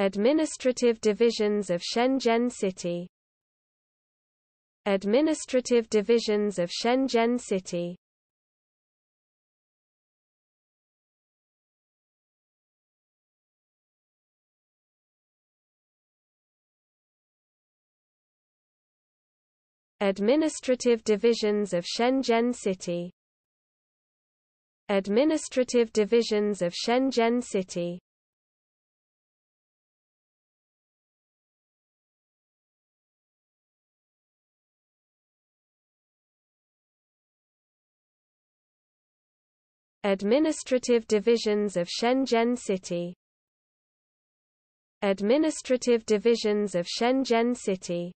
Administrative divisions of Shenzhen City. Administrative divisions of Shenzhen City. Administrative divisions of Shenzhen City. Administrative divisions of Shenzhen City Administrative divisions of Shenzhen City. Administrative divisions of Shenzhen City